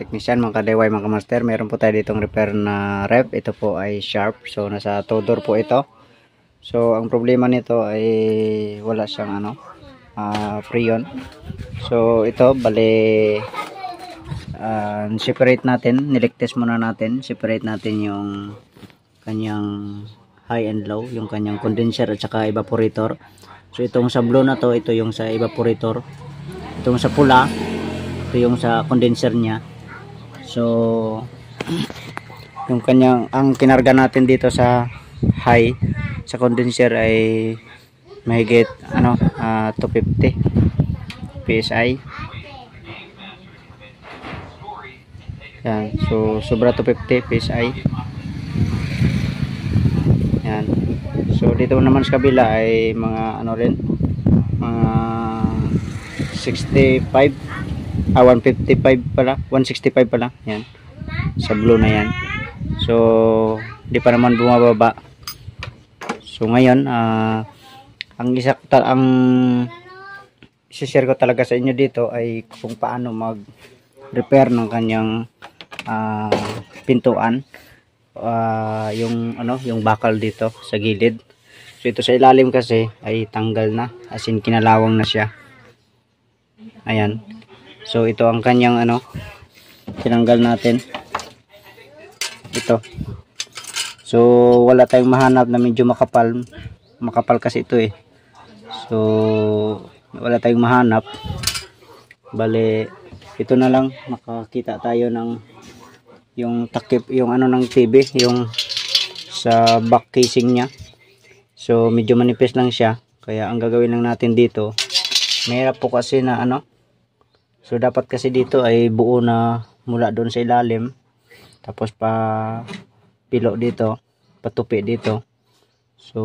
kateknisyan, mga kadeway, mga kamaster. Meron po tayo ditong repair na rep. Ito po ay sharp. So, nasa Tudor po ito. So, ang problema nito ay wala siyang ano, ah, freon. So, ito, bali, ah, separate natin. Niligtest muna natin. Separate natin yung kanyang high and low, yung kanyang condenser at saka evaporator. So, itong sa blue na to, ito yung sa evaporator. Itong sa pula, ito yung sa condenser niya so yung kanyang ang kinarga natin dito sa high sa condenser ay mahigit ano ah, 250 PSI yan so sobra 250 PSI yan. So dito naman sa kabila ay mga ano rin mga 65 ah 155 pala. 165 pala. Yan. Sa blue na yan. So di pa naman bumababa. So ngayon ah ang isa ang share ko talaga sa inyo dito ay kung paano mag repair ng kanyang ah, pintuan. Ah, yung ano yung bakal dito sa gilid. So ito sa ilalim kasi ay tanggal na. As in kinalawang na siya. Ayan So ito ang kanyang ano tinanggal natin. Ito. So wala tayong mahanap na medyo makapal. Makapal kasi ito eh. So wala tayong mahanap. Bale ito na lang makakita tayo ng yung takip yung ano ng TV, yung sa back casing niya. So medyo manipis lang siya. Kaya ang gagawin lang natin dito, mahirap po kasi na ano, So dapat kasi dito ay buo na mula doon sa ilalim. Tapos pa pilo dito, patupi dito. So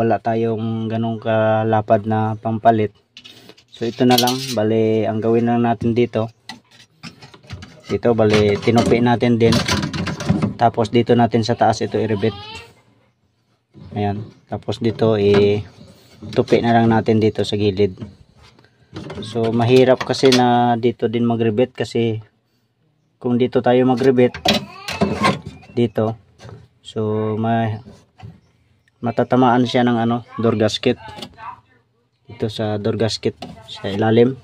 wala tayong ganong kalapad na pampalit. So ito na lang, bali ang gawin lang natin dito. Dito bali tinupi natin din. Tapos dito natin sa taas ito i-rebit. Ayan. Tapos dito i tupi na lang natin dito sa gilid. So mahirap kasi na dito din magrebet kasi kung dito tayo magrebet dito so ma matatamaan siya ng ano door gasket. Dito sa door gasket sa ilalim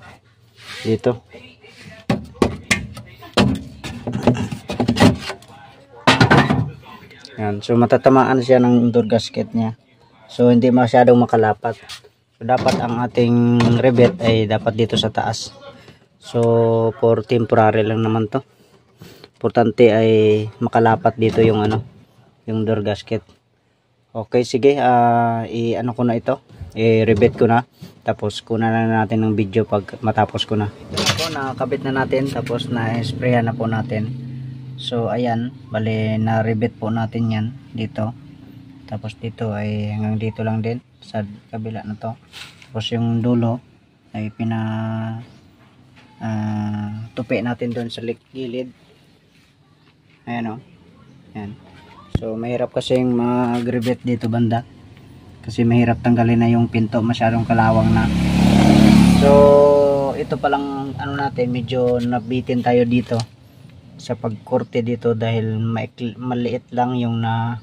dito. Yan so matatamaan siya ng door gasket niya. So hindi masyadong makalapat dapat ang ating rebet ay dapat dito sa taas. So, for temporary lang naman to. Importante ay makalapat dito yung ano, yung door gasket. Okay, sige, uh, i-ano ko na ito. I-rebet ko na. Tapos, kuna na natin ng video pag matapos ko na. Ito, nakakabit na natin. Tapos, na-sprayan na po natin. So, ayan. Bale, na-rebet po natin yan dito. Tapos, dito ay hanggang dito lang din sa kabila na to. Tapos yung dulo ay pina uh, tupi natin doon sa gilid. Ayan o oh. ayan. So mahirap kasi yung mag-rebet dito banda. Kasi mahirap tanggalin na yung pinto masyadong kalawang na. So ito palang ano natin medyo nabitin tayo dito sa pagkorte dito dahil maliit lang yung na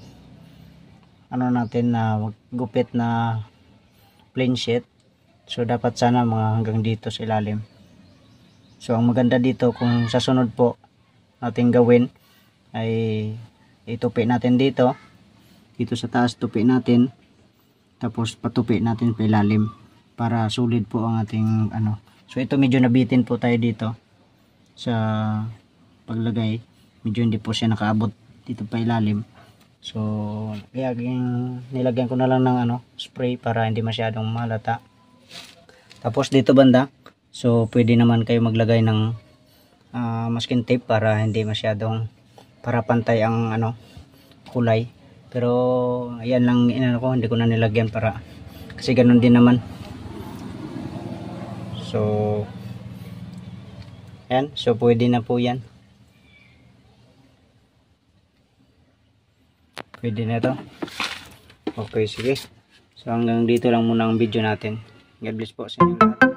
ano natin na gupit na plain sheet. So dapat sana mga hanggang dito sa ilalim. So ang maganda dito kung sa sunod po natin gawin ay itupi natin dito. Dito sa taas tupi natin. Tapos patupi natin pa ilalim para sulit po ang ating ano. So ito medyo nabitin po tayo dito sa paglagay. Medyo hindi po siya nakaabot dito pa ilalim So, kaya nilagyan ko na lang ng ano, spray para hindi masyadong malata. Tapos dito banda, so pwede naman kayo maglagay ng uh, masking tape para hindi masyadong para pantay ang ano kulay. Pero ayan lang inano ko, hindi ko na nilagyan para kasi ganun din naman. So, yan, so pwede na po yan. Pwede na to okay sige. So hanggang dito lang muna ang video natin. God bless po sa inyo lahat